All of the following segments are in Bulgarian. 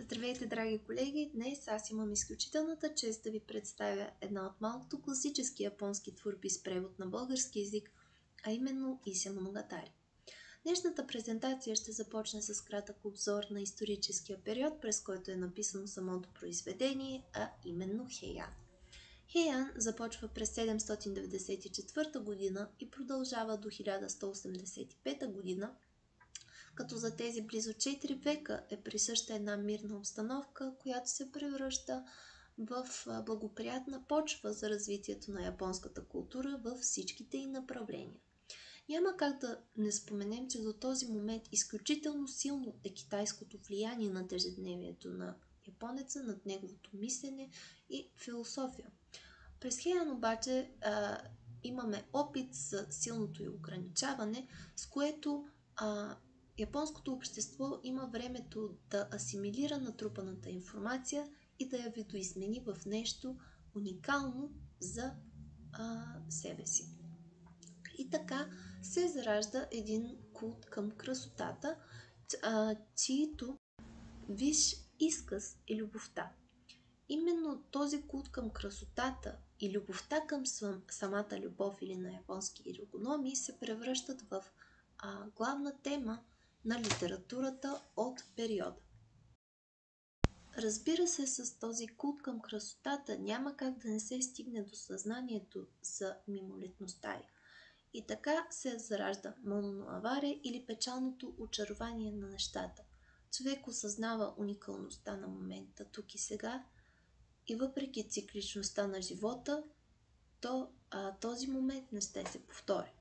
Здравейте, драги колеги! Днес аз имам изключителната чест да ви представя една от малкото класически японски творби с превод на български язик, а именно Ися Моногатари. Днешната презентация ще започне с кратък обзор на историческия период, през който е написано самото произведение, а именно Хеян. Хеян започва през 794 година и продължава до 1185 година, като за тези близо 4 века е присъща една мирна обстановка, която се превръща в благоприятна почва за развитието на японската култура във всичките й направления. Няма как да не споменем, че до този момент изключително силно е китайското влияние на ежедневието на японеца, над неговото мислене и философия. През Хеян обаче а, имаме опит за силното и ограничаване, с което а, японското общество има времето да асимилира натрупаната информация и да я видоизмени в нещо уникално за а, себе си. И така се заражда един култ към красотата, а, чието виж изказ е любовта. Именно този култ към красотата и любовта към самата любов или на японски ирогономи се превръщат в а, главна тема на литературата от периода. Разбира се, с този култ към красотата няма как да не се стигне до съзнанието за мимолетността й. И така се заражда моноаваре или печалното очарование на нещата. Човек осъзнава уникалността на момента тук и сега и въпреки цикличността на живота, то а, този момент не ще се повтори.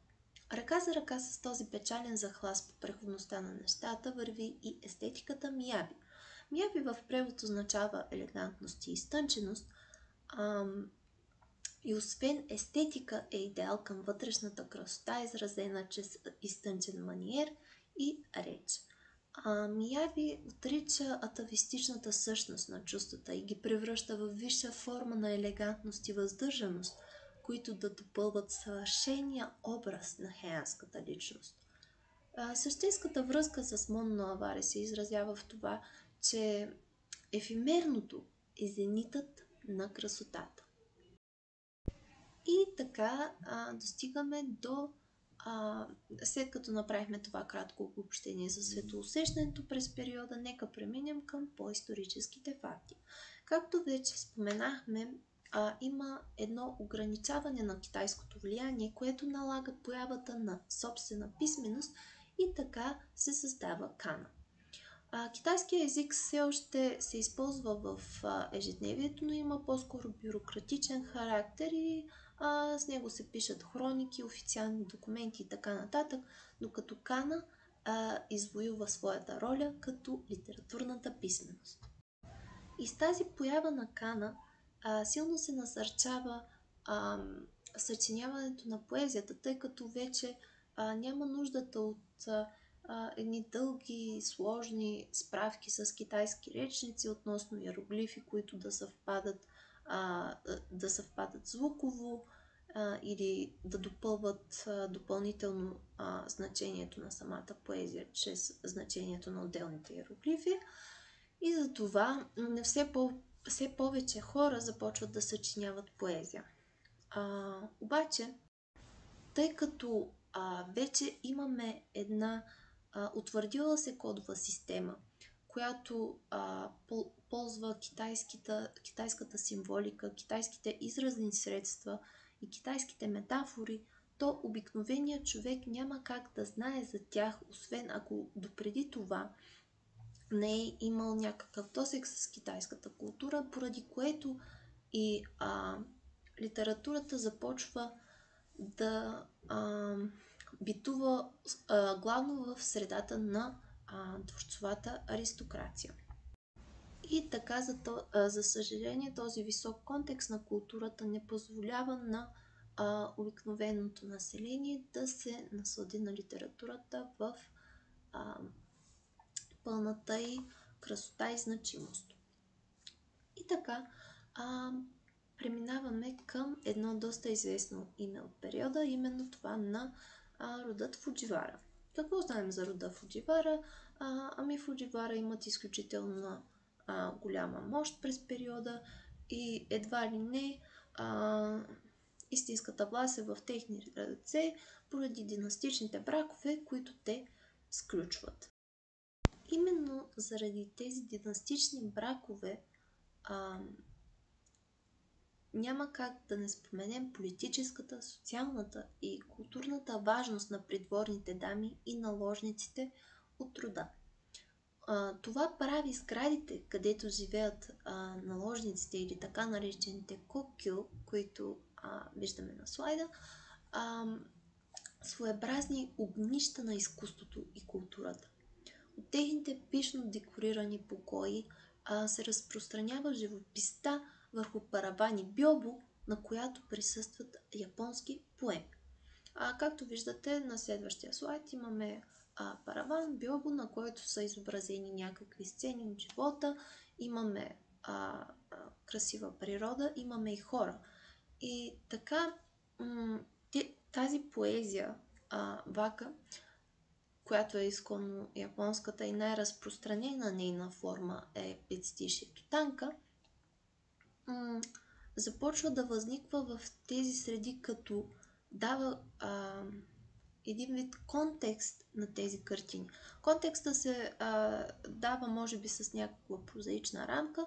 Ръка за ръка с този печален захлас по преходността на нещата върви и естетиката Мияби. Мияби в превод означава елегантност и изтънченост, ам, и освен естетика е идеал към вътрешната красота, изразена чрез изтънчен маниер и реч. А, Мияви отрича атавистичната същност на чувствата и ги превръща в висша форма на елегантност и въздържаност – които да допълват съвършения образ на хеянската личност. Същинската връзка с Монно Аваре се изразява в това, че ефимерното е зенитът на красотата. И така а, достигаме до, а, след като направихме това кратко обобщение за светоусещането през периода, нека преминем към по-историческите факти. Както вече споменахме, а, има едно ограничаване на китайското влияние, което налага появата на собствена писменост и така се създава кана. А, китайският език все още се използва в а, ежедневието, но има по-скоро бюрократичен характер и а, с него се пишат хроники, официални документи и така нататък, докато кана а, извоюва своята роля като литературната писменост. И с тази поява на кана а, силно се насърчава а, съчиняването на поезията, тъй като вече а, няма нуждата от а, едни дълги, сложни справки с китайски речници относно иероглифи, които да съвпадат, а, да съвпадат звуково а, или да допълват а, допълнително а, значението на самата поезия чрез значението на отделните иероглифи. И за това все по все повече хора започват да съчиняват поезия. А, обаче, тъй като а, вече имаме една а, утвърдила се кодова система, която а, ползва китайската символика, китайските изразни средства и китайските метафори, то обикновеният човек няма как да знае за тях, освен ако допреди това не е имал някакъв досек с китайската култура, поради което и а, литературата започва да а, битува а, главно в средата на а, дворцовата аристокрация. И така, за, за съжаление, този висок контекст на културата не позволява на а, обикновеното население да се наслади на литературата в а, пълната и красота и значимост. И така, а, преминаваме към едно доста известно име от периода, именно това на а, родът Фудживара. Какво знаем за рода Фудживара? А, ами Фудживара имат изключителна а, голяма мощ през периода и едва ли не а, истинската власт е в техни ръце поради династичните бракове, които те сключват. Именно заради тези династични бракове а, няма как да не споменем политическата, социалната и културната важност на придворните дами и наложниците от труда. А, това прави сградите, където живеят а, наложниците или така наречените кокю, които а, виждаме на слайда, а, своеобразни огнища на изкуството и културата. Техните пишно декорирани покои а, се разпространява живописта върху паравани бьобо, на която присъстват японски поеми. А, както виждате на следващия слайд имаме а, параван бьобо, на който са изобразени някакви сцени от живота, имаме а, красива природа, имаме и хора. И така м- тази поезия, а, вака, която е изконно японската и най-разпространена нейна форма е петстишието танка, м- започва да възниква в тези среди, като дава а, един вид контекст на тези картини. Контекста се а, дава, може би, с някаква прозаична рамка,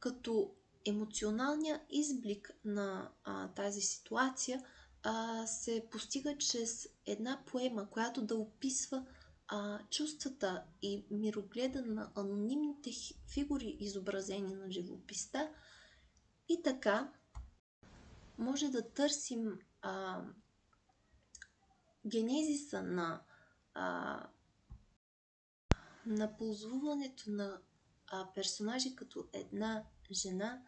като емоционалния изблик на а, тази ситуация а, се постига чрез една поема, която да описва а, чувствата и мирогледа на анонимните фигури, изобразени на живописта. И така може да търсим а, генезиса на, а, на ползването на а, персонажи като една жена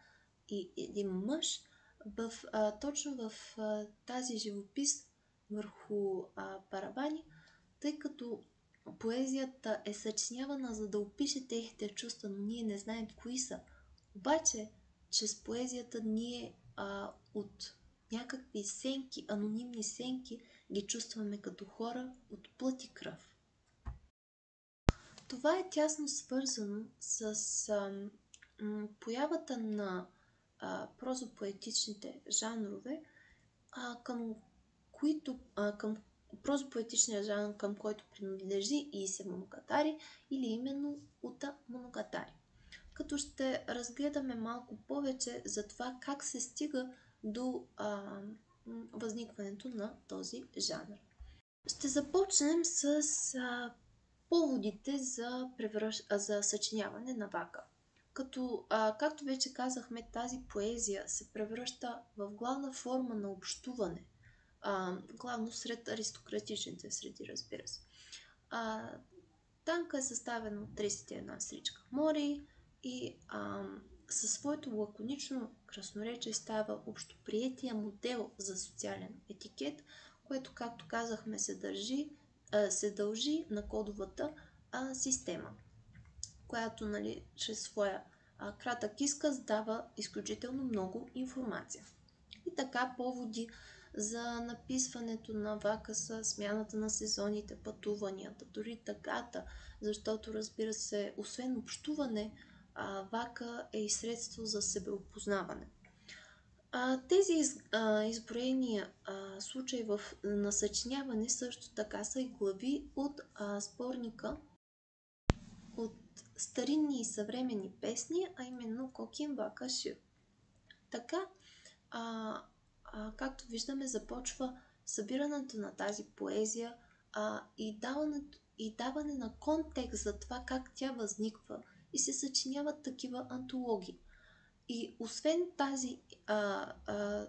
и един мъж в, а, точно в а, тази живопис върху а, парабани, тъй като поезията е съчинявана за да опише техните чувства, но ние не знаем кои са. Обаче, чрез поезията ние а, от някакви сенки, анонимни сенки, ги чувстваме като хора от плът и кръв. Това е тясно свързано с а, м, появата на а, прозопоетичните жанрове, а, към които, а, към прозопоетичния жанр, към който принадлежи и се моногатари или именно Ута моногатари. Като ще разгледаме малко повече за това как се стига до а, възникването на този жанр. Ще започнем с а, поводите за, превръщ... за съчиняване на вака. Като, а, както вече казахме, тази поезия се превръща в главна форма на общуване, а, главно сред аристократичните среди, разбира се. А, танка е съставен от 31 сричка мори и а, със своето лаконично красноречие става общоприетия модел за социален етикет, което, както казахме, се, държи, а, се дължи на кодовата а, система, която нали, чрез своя а, кратък изказ дава изключително много информация. И така поводи за написването на вака са смяната на сезоните, пътуванията, дори тъгата, защото разбира се, освен общуване, вака е и средство за себеопознаване. Тези из, изброени случаи в насъчиняване също така са и глави от а, от старинни и съвременни песни, а именно Кокин Вака Шир. Така, а, а, както виждаме, започва събирането на тази поезия а, и, даването, и даване на контекст за това как тя възниква – и се съчиняват такива антологии. И освен тази, а, а,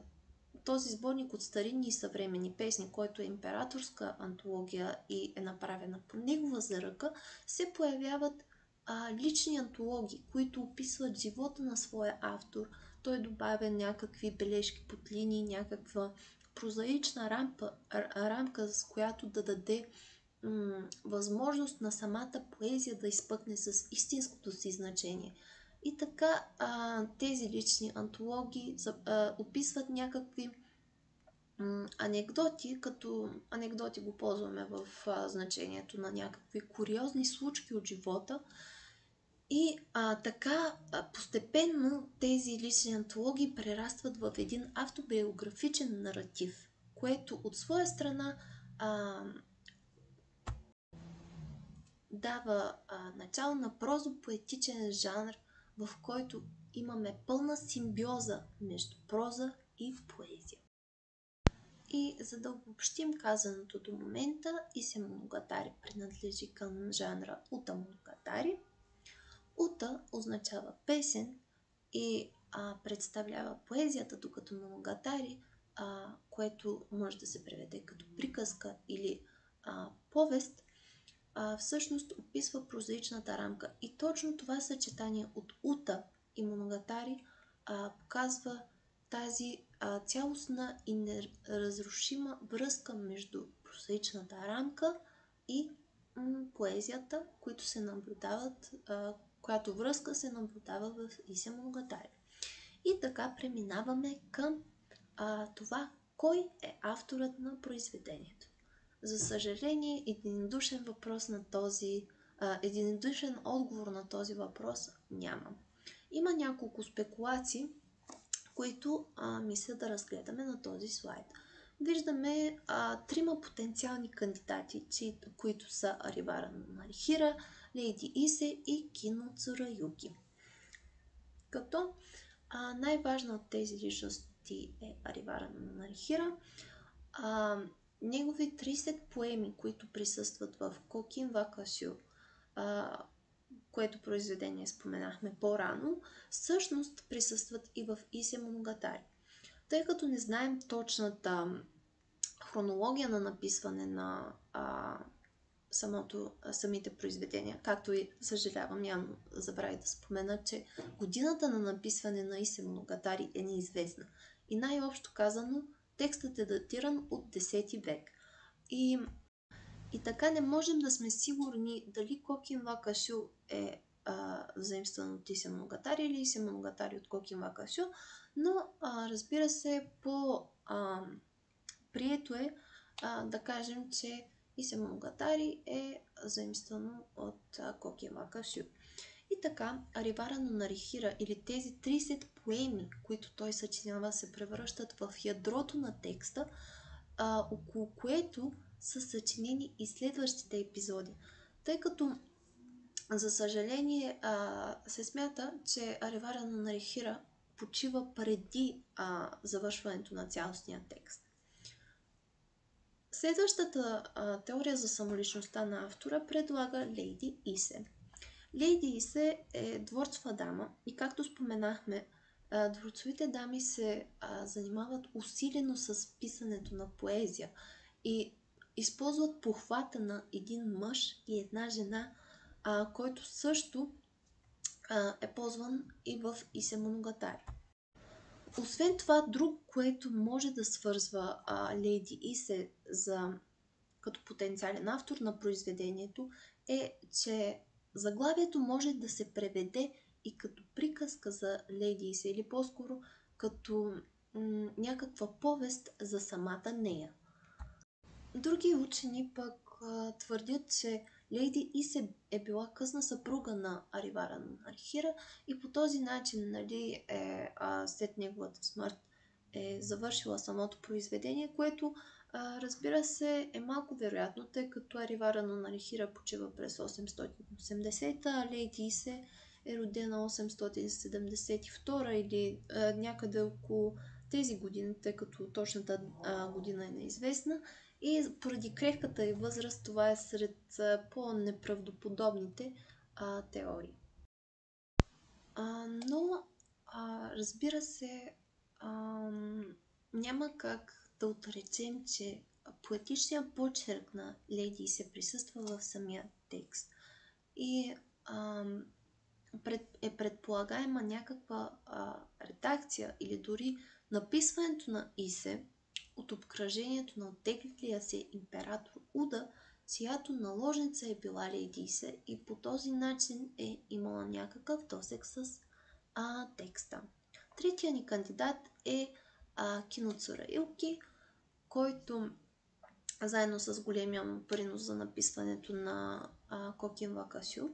този сборник от старинни и съвременни песни, който е императорска антология и е направена по негова заръка, се появяват а, лични антологии, които описват живота на своя автор. Той добавя някакви бележки под линии, някаква прозаична рамка, рамка с която да даде м- възможност на самата поезия да изпъкне с истинското си значение. И така а, тези лични антологии а, описват някакви анекдоти, като анекдоти го ползваме в а, значението на някакви куриозни случки от живота И а, така постепенно тези лични антологии прерастват в един автобиографичен наратив, което от своя страна а, дава а, начало на прозо-поетичен жанр, в който имаме пълна симбиоза между проза и поезия. И за да обобщим казаното до момента, Исе Моногатари принадлежи към жанра Ута Моногатари. Ута означава песен и а, представлява поезията, докато Моногатари, а, което може да се преведе като приказка или а, повест, а, всъщност описва прозаичната рамка. И точно това съчетание от Ута и Моногатари а, показва тази а, цялостна и неразрушима връзка между прозаичната рамка и м- поезията, които се наблюдават, а, която връзка се наблюдава в Исе Моногатари. И така преминаваме към а, това, кой е авторът на произведението. За съжаление, единодушен въпрос на този, а, единодушен отговор на този въпрос няма. Има няколко спекулации, които а, мисля да разгледаме на този слайд. Виждаме а, трима потенциални кандидати, които са Аривара Нарихира, Лейди Исе и Кино Цураюки. Като най-важна от тези личности е Аривара Нарихира. А, негови 30 поеми, които присъстват в Кокин Вакасю, а, което произведение споменахме по-рано, всъщност присъстват и в Исе Моногатари. Тъй като не знаем точната хронология на написване на а, самото, самите произведения, както и съжалявам, нямам забравя да спомена, че годината на написване на Исе Моногатари е неизвестна. И най-общо казано, текстът е датиран от 10 век. И и така не можем да сме сигурни дали Кокин Вакашю е заимстван от Исе Моногатари или Исе Моногатари от Кокин Вакашю, но а, разбира се, по а, прието е а, да кажем, че Исе Моногатари е заимствано от а, Кокин Вакашю. И така, Аривара на Нарихира или тези 30 поеми, които той съчинява, се превръщат в ядрото на текста, а, около което са съчинени и следващите епизоди. Тъй като, за съжаление, а, се смята, че Аривара на Нарихира почива преди а, завършването на цялостния текст. Следващата а, теория за самоличността на автора предлага Лейди Исе. Лейди Исе е дворцова дама и както споменахме, дворцовите дами се а, занимават усилено с писането на поезия и използват похвата на един мъж и една жена, а, който също а, е ползван и в Исемоногатари. Освен това, друг, което може да свързва а, Лейди Исе за, като потенциален автор на произведението е, че заглавието може да се преведе и като приказка за Лейди Исе или по-скоро като м- някаква повест за самата нея. Други учени пък а, твърдят, че Лейди Исе е била късна съпруга на Аривара на Архира и по този начин, нали, е, а, след неговата смърт е завършила самото произведение, което а, разбира се е малко вероятно, тъй като Аривара на Нарихира почива през 880, а Лейди Исе е родена 872 или а, някъде около тези години, тъй като точната а, година е неизвестна. И поради крехката и възраст, това е сред по-неправдоподобните а, теории. А, но, а, разбира се, а, няма как да отречем, че поетичният почерк на Леди се присъства в самия текст. И а, пред, е предполагаема някаква а, редакция или дори написването на Исе от обкръжението на оттеглилия се император Уда, чиято наложница е била Лейдисе и по този начин е имала някакъв досек с а, текста. Третия ни кандидат е а, Киноцура Илки, който заедно с големия му принос за написването на а, Кокин Вакасю,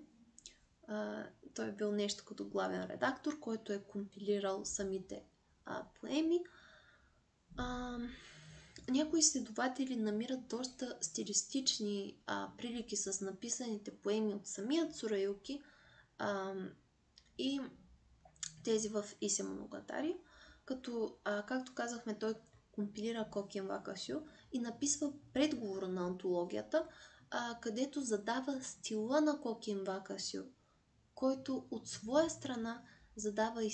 а, той е бил нещо като главен редактор, който е компилирал самите а, поеми. А, някои изследователи намират доста стилистични а, прилики с написаните поеми от самия Цураюки а, и тези в Исе Моногатари, като, а, както казахме, той компилира Кокен Вакашю и написва предговора на антологията, а, където задава стила на Кокен Вакашю, който от своя страна задава и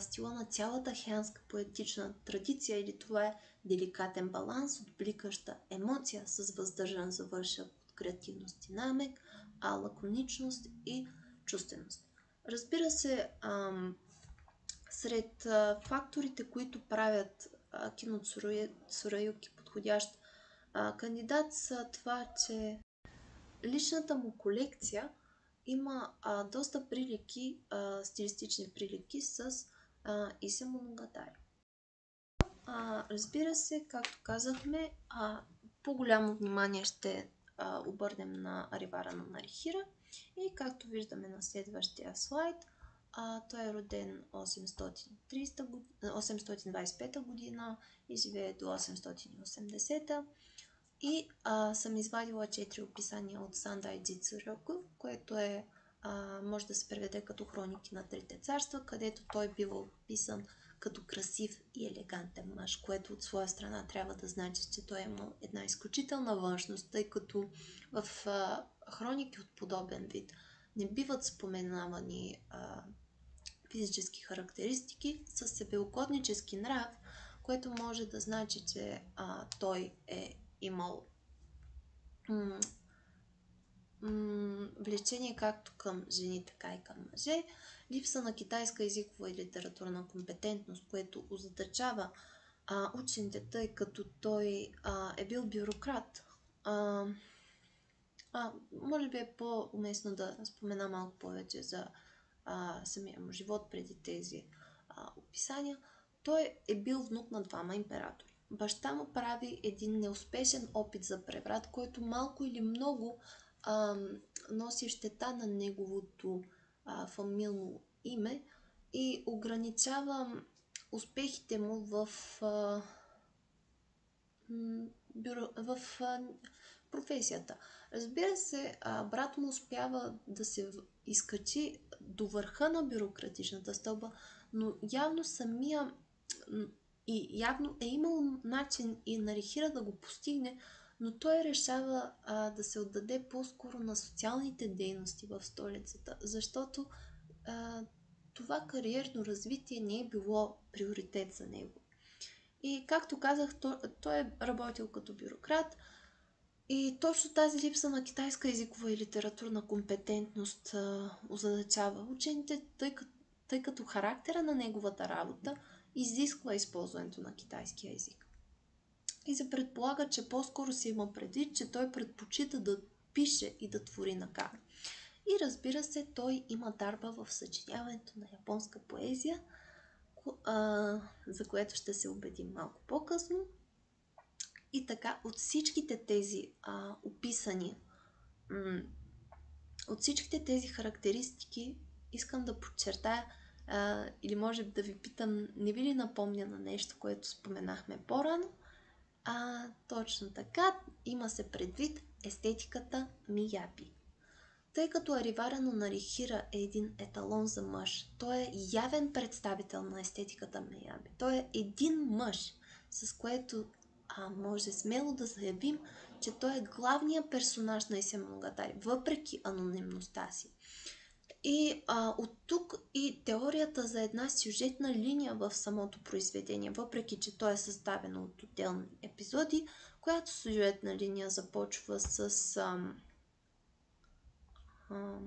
стила на цялата хянска поетична традиция или това е деликатен баланс, отбликаща емоция с въздържан завършък от креативност и намек, а лаконичност и чувственост. Разбира се, ам, сред а, факторите, които правят а, кино Цураюки подходящ а, кандидат са това, че личната му колекция има а, доста прилики, а, стилистични прилики с а, Исе Моногатари. А, разбира се, както казахме, а, по-голямо внимание ще а, обърнем на Аривара на Нарихира и както виждаме на следващия слайд, а, той е роден 830 година, 825 година и живее до 880 и а, съм извадила 4 описания от Сандай Дзицуроку, което е, а, може да се преведе като хроники на Трите царства, където той бива описан като красив и елегантен мъж, което от своя страна трябва да значи, че той има една изключителна външност, тъй като в а, хроники от подобен вид не биват споменавани а, физически характеристики с себеугоднически нрав, което може да значи, че а, той е имал м- м- влечение както към жени, така и към мъже, липса на китайска езикова и литературна компетентност, което озадачава а, учените, тъй като той а, е бил бюрократ. А, а, може би е по-уместно да спомена малко повече за а, самия му живот преди тези а, описания. Той е бил внук на двама императори. Баща му прави един неуспешен опит за преврат, който малко или много а, носи щета на неговото а, фамилно име и ограничава успехите му в, а, бюро, в а, професията. Разбира се, а, брат му успява да се изкачи до върха на бюрократичната стълба, но явно самия и явно е имал начин и на Рихира да го постигне, но той решава а, да се отдаде по-скоро на социалните дейности в столицата, защото а, това кариерно развитие не е било приоритет за него. И както казах, той, той е работил като бюрократ и точно тази липса на китайска езикова и литературна компетентност а, озадачава учените, тъй като, тъй като характера на неговата работа изисква използването на китайския език. И се предполага, че по-скоро си има предвид, че той предпочита да пише и да твори на кара. И разбира се, той има дарба в съчиняването на японска поезия, за което ще се убедим малко по-късно. И така, от всичките тези а, описани, от всичките тези характеристики, искам да подчертая, а, или може да ви питам, не ви ли напомня на нещо, което споменахме по-рано? А, точно така, има се предвид естетиката Мияби. Тъй като Аривара на Нарихира е един еталон за мъж, той е явен представител на естетиката Мияби. Той е един мъж, с което а, може смело да заявим, че той е главният персонаж на Исемонгатари, въпреки анонимността си. И а, от тук и теорията за една сюжетна линия в самото произведение, въпреки че то е съставено от отделни епизоди, която сюжетна линия започва с. А, а,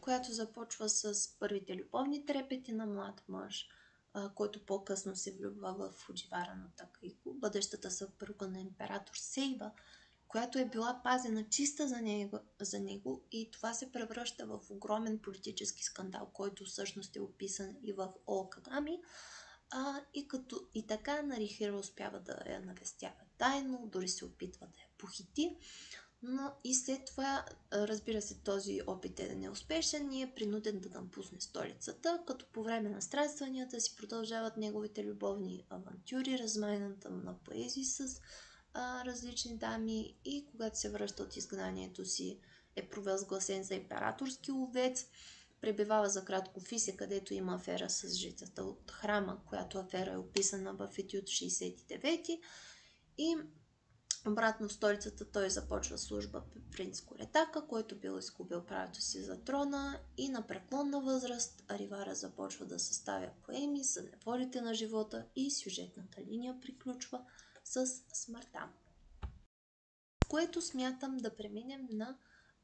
която започва с първите любовни трепети на млад мъж, а, който по-късно се влюбва в Фудживара на Такайко, бъдещата съпруга на император Сейба, която е била пазена чиста за него, за него и това се превръща в огромен политически скандал, който всъщност е описан и в Олкагами. А, и, като, и така Нарихира успява да я навестява тайно, дори се опитва да я похити, Но и след това, разбира се, този опит е неуспешен и е принуден да напусне столицата, като по време на странстванията си продължават неговите любовни авантюри, размайната на поезии с а, различни дами и когато се връща от изгнанието си е провъзгласен за императорски ловец. Пребивава за кратко в Исе, където има афера с жицата от храма, която афера е описана в Етюд 69 и Обратно в столицата той започва служба при принц Коретака, който бил изгубил правото си за трона и на преклонна възраст Аривара започва да съставя поеми за неволите на живота и сюжетната линия приключва с смъртта. Което смятам да преминем на,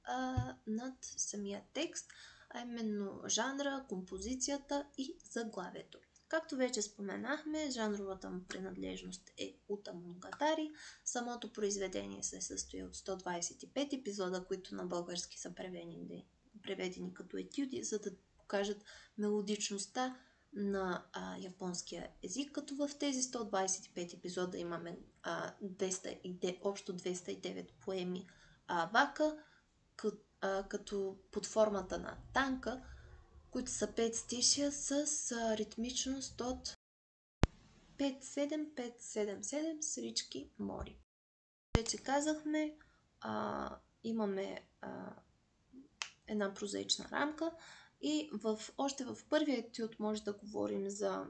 а, над самия текст, а именно жанра, композицията и заглавието. Както вече споменахме, жанровата му принадлежност е Ута Монгатари. Самото произведение се състои от 125 епизода, които на български са преведени, преведени като етюди, за да покажат мелодичността на а, японския език, като в тези 125 епизода имаме а, 200, общо 209 поеми а, вака, като, а, като под формата на танка, които са 5 стишия с а, ритмичност от 5-7-5-7-7 с рички мори. Вече казахме, а, имаме а, една прозаична рамка и в, още в първия етюд може да говорим за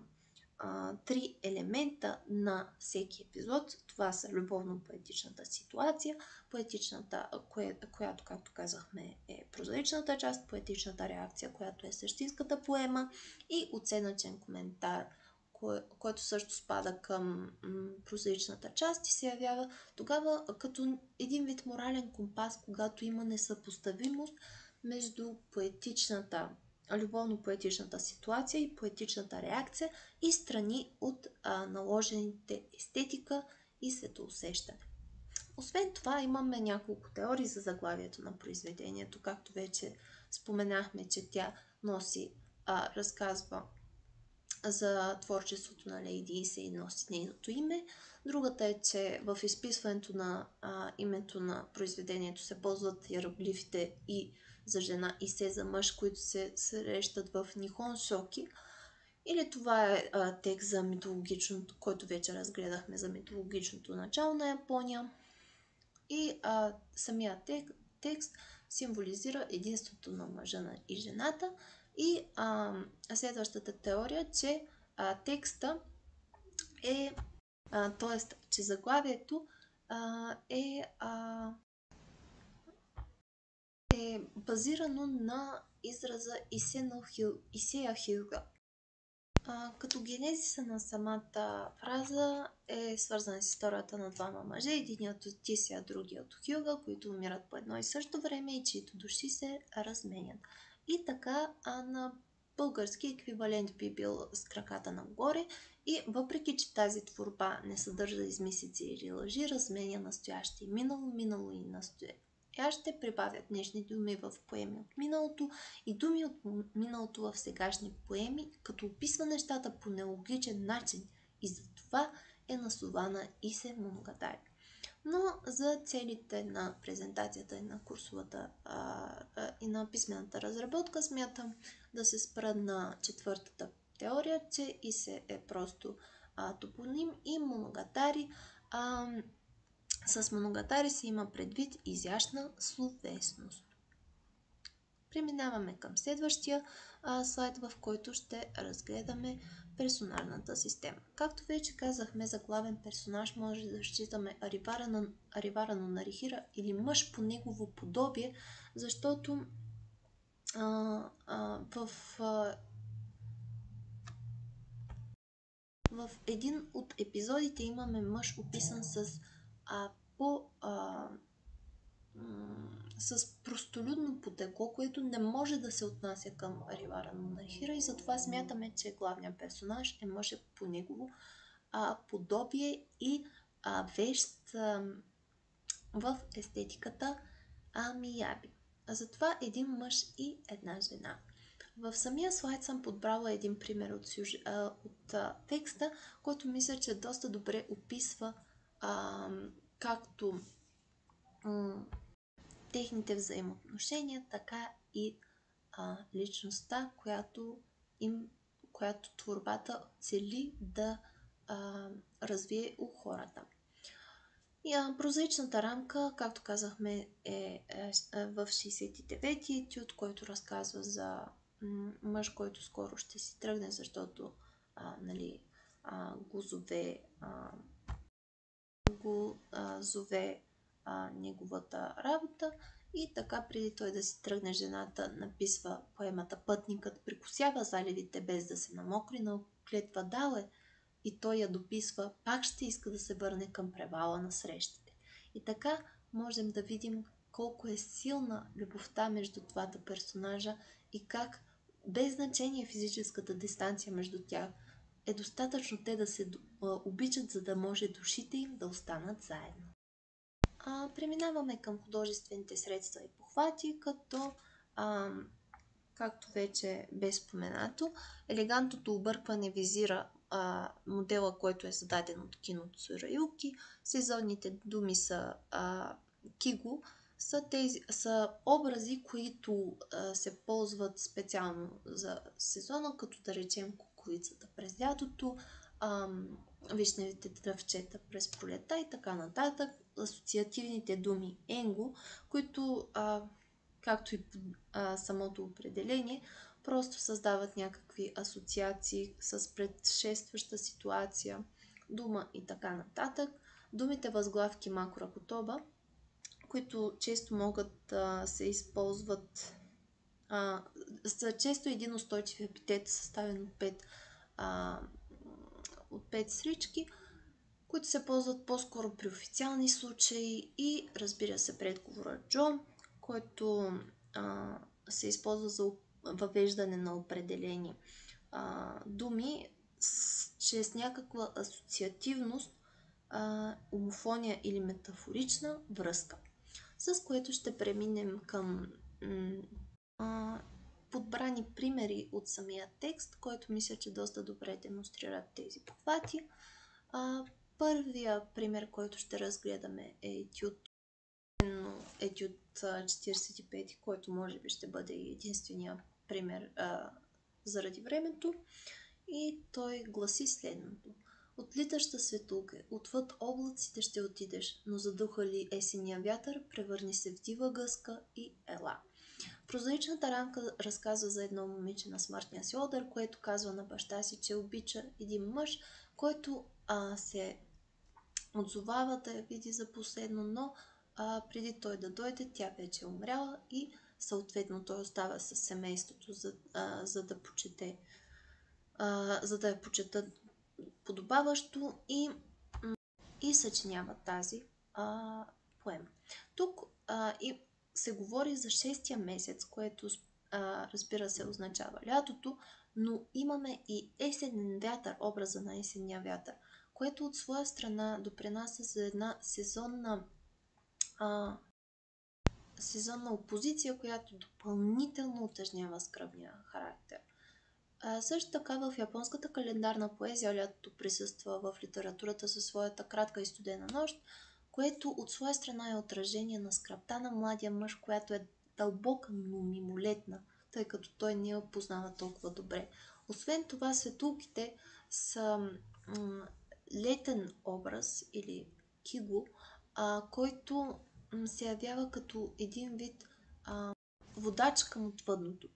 а, три елемента на всеки епизод. Това са любовно-поетичната ситуация, поетичната, кое, която, както казахме, е прозаичната част, поетичната реакция, която е същинската поема и оценъчен коментар, кое, който също спада към м, прозаичната част и се явява тогава като един вид морален компас, когато има несъпоставимост между поетичната любовно-поетичната ситуация и поетичната реакция и страни от а, наложените естетика и светоусещане. Освен това, имаме няколко теории за заглавието на произведението. Както вече споменахме, че тя носи, а, разказва за творчеството на Лейди Исе и носи нейното име. Другата е, че в изписването на а, името на произведението се ползват иероглифите и за жена и се за мъж, които се срещат в Нихон Шоки. Или това е а, текст за митологичното, който вече разгледахме за митологичното начало на Япония. И а, самия тек, текст символизира единството на мъжа и жената. И а, следващата теория, че а, текста е, т.е. че заглавието а, е а, е базирано на израза Исея Хилга. като генезиса на самата фраза е свързана с историята на двама мъже, единият от Тисия, другият от Хюга, които умират по едно и също време и чието души се разменят. И така, а на български еквивалент би бил с краката нагоре и въпреки, че тази творба не съдържа измислици или лъжи, разменя настояще и минало, минало и настояще тя ще прибавя днешни думи в поеми от миналото и думи от миналото в сегашни поеми, като описва нещата по нелогичен начин и за това е наслована и се Моногадари. Но за целите на презентацията и на курсовата а, а, и на писмената разработка смятам да се спра на четвъртата теория, че и се е просто а, топоним и моногатари а, с моногатари се има предвид изящна словесност. Преминаваме към следващия а, слайд, в който ще разгледаме персонажната система. Както вече казахме, за главен персонаж може да считаме Аривара на, Нарихира или мъж по негово подобие, защото а, а, в а, в един от епизодите имаме мъж описан с а, по а, с простолюдно потекло, което не може да се отнася към Аривара на Нархира и затова смятаме, че главният персонаж е мъж по негово а, подобие и а, вещ а, в естетиката Амияби. Затова един мъж и една жена. В самия слайд съм подбрала един пример от, сюж... от текста, който мисля, че доста добре описва а, както техните взаимоотношения, така и а, личността, която, им, която творбата цели да а, развие у хората. И а, прозаичната рамка, както казахме, е, е, е в 69-ти етюд, който разказва за мъж, който скоро ще си тръгне, защото а, нали, а, го а, го а, зове а, неговата работа. И така, преди той да си тръгне, жената написва поемата Пътникът прикосява заливите без да се намокри, но клетва дал е и той я дописва, пак ще иска да се върне към превала на срещите. И така можем да видим колко е силна любовта между двата персонажа и как без значение физическата дистанция между тях е достатъчно те да се обичат, за да може душите им да останат заедно. А, преминаваме към художествените средства и похвати, като а, както вече бе споменато, елегантното объркване визира а, модела, който е зададен от киното Сураюки. Сезонните думи са а, киго, са, тези, са образи, които а, се ползват специално за сезона, като да речем куковицата през лятото, а, вишневите дръвчета през пролета и така нататък. Асоциативните думи енго, които, а, както и а, самото определение, просто създават някакви асоциации с предшестваща ситуация, дума и така нататък. Думите възглавки макрокотоба, които често могат да се използват а, са често един устойчив епитет, съставен от пет, а, от пет срички, които се ползват по-скоро при официални случаи и разбира се предговора Джо, който а, се използва за въвеждане на определени а, думи с, чрез някаква асоциативност, а, умофония или метафорична връзка, с което ще преминем към подбрани примери от самия текст, който мисля, че доста добре демонстрират тези похвати. А, първия пример, който ще разгледаме е етюд етюд 45, който може би ще бъде единствения пример а, заради времето. И той гласи следното. Отлитаща светулка, отвъд облаците ще отидеш, но задуха ли есения вятър, превърни се в дива гъска и ела. Прозаичната рамка разказва за едно момиче на смъртния си одър, което казва на баща си, че обича един мъж, който а, се отзовава да я види за последно, но а, преди той да дойде, тя вече е умряла и съответно той остава с семейството, за, а, за да почете, а, за да я почета подобаващо и, и съчинява тази а, поема. Тук а, и се говори за шестия месец, което а, разбира се означава лятото, но имаме и есенен вятър, образа на есенния вятър, което от своя страна допринася за една сезонна а, сезонна опозиция, която допълнително утежнява скръбния характер. А, също така в японската календарна поезия лятото присъства в литературата със своята кратка и студена нощ, което от своя страна е отражение на скръпта на младия мъж, която е дълбока, но мимолетна, тъй като той не я познава толкова добре. Освен това, светулките са летен образ или киго, а, който се явява като един вид а, водач към отвъдното.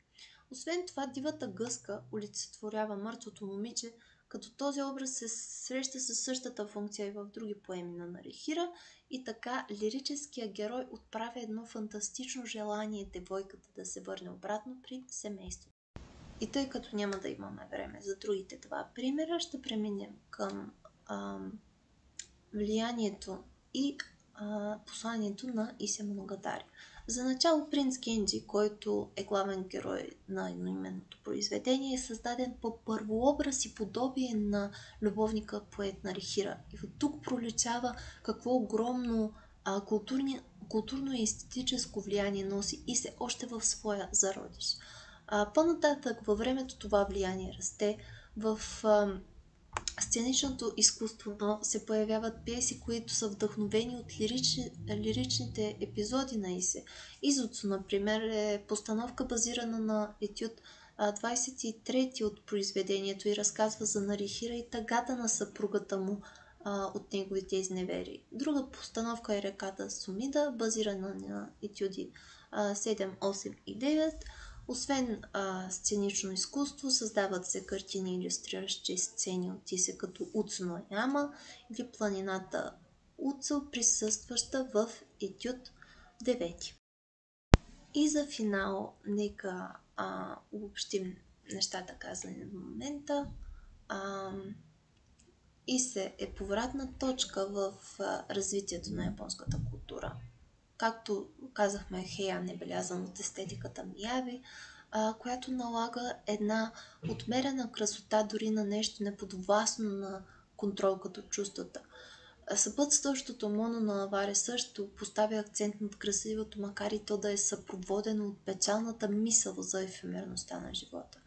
Освен това, дивата гъска олицетворява мъртвото момиче, като този образ се среща със същата функция и в други поеми на Нарихира и така лирическия герой отправя едно фантастично желание девойката да се върне обратно при семейството. И тъй като няма да имаме време за другите два примера, ще преминем към ам, влиянието и а, посланието на Ися Моногатари. За начало принц Кенджи, който е главен герой на едноименното произведение, е създаден по първообраз и подобие на любовника поет на Рихира. И от тук проличава какво огромно а, културни, културно и естетическо влияние носи и се още в своя зародиш. А, по-нататък във времето това влияние расте в сценичното изкуство, но се появяват пиеси, които са вдъхновени от лирични, лиричните епизоди на Исе. Изуцо, например, е постановка базирана на етюд 23 от произведението и разказва за Нарихира и тъгата на съпругата му а, от неговите изневери. Друга постановка е реката Сумида, базирана на етюди а, 7, 8 и 9. Освен а, сценично изкуство, създават се картини, иллюстриращи сцени от Тисе като Уцуно Яма или планината Уцел, присъстваща в етюд 9. И за финал, нека а, обобщим нещата казани в момента. А, Исе е повратна точка в развитието на японската култура. Както казахме, Хеян е от естетиката Мияви, а, която налага една отмерена красота дори на нещо неподвластно на контрол като чувствата. Съпътстващото моно на Аваре също поставя акцент над красивото, макар и то да е съпроводено от печалната мисъл за ефемерността на живота.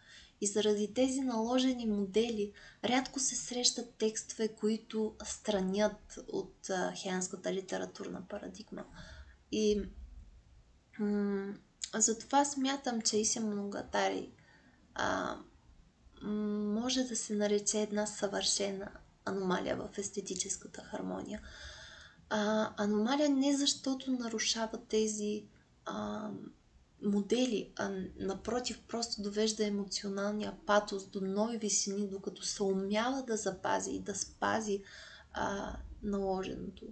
И заради тези наложени модели, рядко се срещат текстове, които странят от а, хианската литературна парадигма. И м- затова смятам, че Ися Моногатари а, може да се нарече една съвършена аномалия в естетическата хармония. А, аномалия не защото нарушава тези а, модели, а напротив, просто довежда емоционалния патос до нови висини, докато се умява да запази и да спази а, наложеното.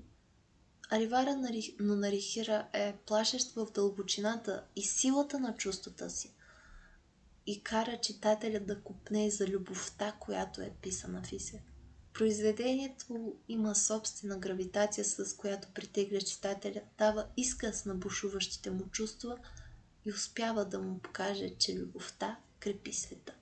Аривара на Нарихира е плашещ в дълбочината и силата на чувствата си и кара читателя да купне за любовта, която е писана в Исе. Произведението има собствена гравитация, с която притегля читателя, дава изказ на бушуващите му чувства и успява да му покаже, че любовта крепи света.